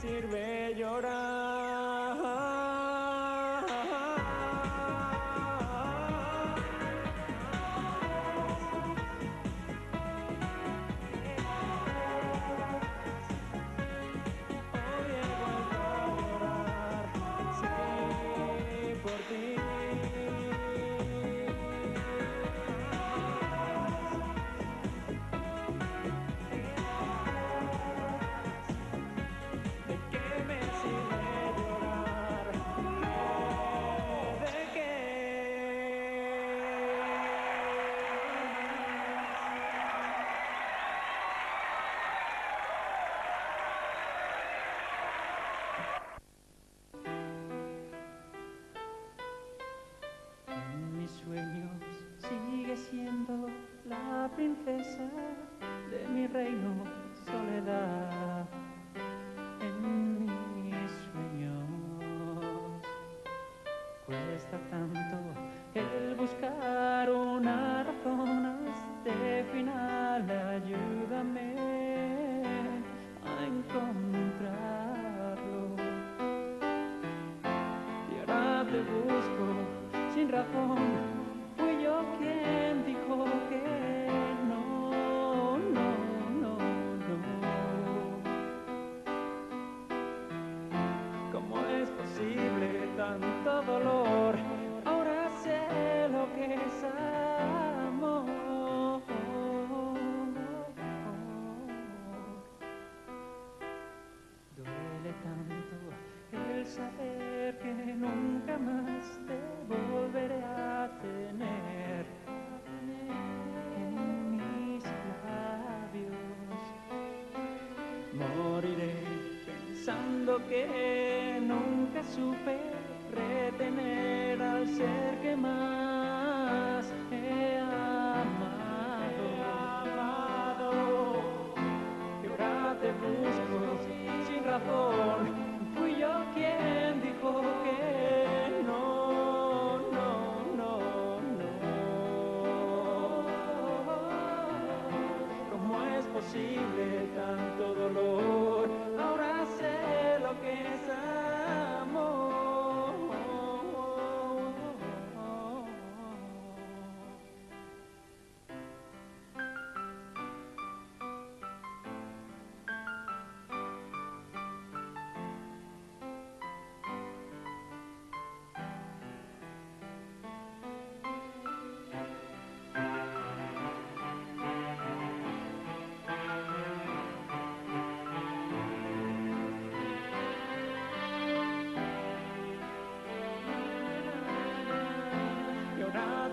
sirve llorar? Reino soledad. En mis sueños cuesta tanto el buscar una razón a este final. Ayúdame a encontrarlo. Y ahora te busco sin razón. Saber que nunca más te volveré a tener en mis labios. Moriré pensando que nunca supe retener al ser que más he amado. ¿Cómo es posible tanto dolor?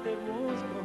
Ahora te